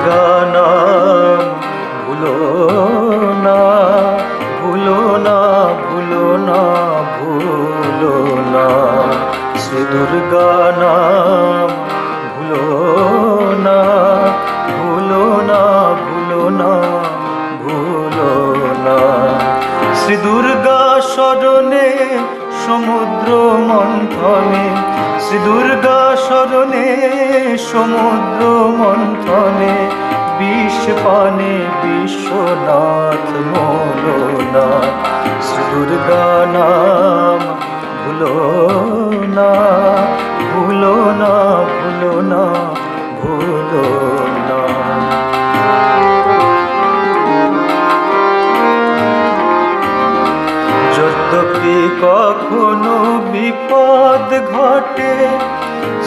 ঠিকানা ভুলো না ভুলো না ভুলো না ভুলো না। শ্রী দুর্গা নাম ভুলো না ভুলো না ভুলো না ভুলো না। শ্রী দুর্গা স্মরণে সমুদ্র মন্থনে শ্রী দুর্গা স্মরণে সমুদ্র মন্থনে বিষ পানে বিশ্বনাথ মোলনা শ্রী দুর্গা নাম ভুলো না ভুলো না ভুলো না। যদ্যপি কখনো বিপদ ঘটে।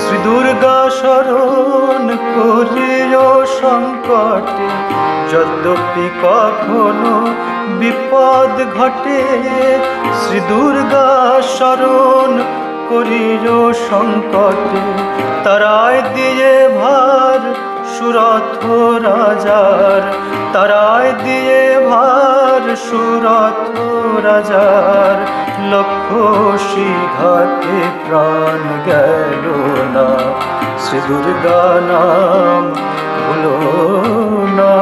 শ্রী দুর্গা স্মরণ করিও সংকটে। যদ্যপি কখনো বিপদ ঘটে শ্রী দুর্গা স্মরণ করিও সংকটে। তারাই দিয়ে ভার সুরথ রাজার তারাই দিয়ে ভার সুরথ রাজার লক্ষ ঘাটে প্রাণ গেল না। শ্রী দুর্গা নাম ভুলো না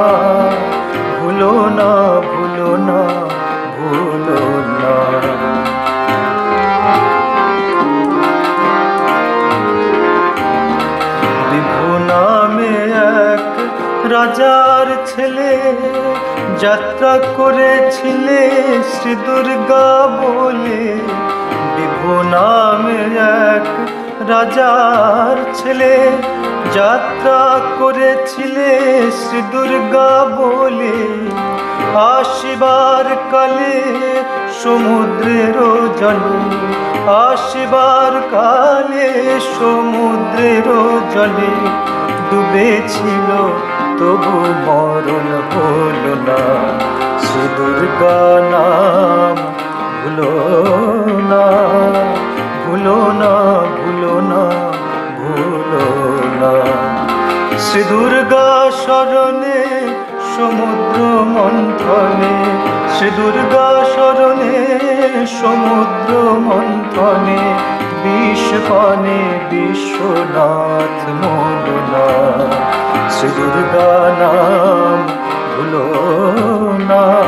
ভুলো না ভুলো না ভুলো না। এক রাজার ছেলে যাত্রা করেছিলে। শ্রী দুর্গা বলে, বিভু নামে এক রাজার ছেলে যাত্রা করেছিলে। শ্রী দুর্গা বলে, আসিবার কালে সমুদ্রের জলে, আসিবার কালে সমুদ্রের জলে ডুবেছিল তবু মরণ হল না। দুর্গা নাম ভুলো না ভুলো না ভুলো না ভুলো না। শ্রী দুর্গা স্মরণে, সমুদ্র মন্থনে শ্রী দুর্গা স্মরণে, সমুদ্র মন্থনে, বিষ পানে বিশ্বনাথ মোলনা শ্রী দুর্গা নাম ভুলো না ভুলো না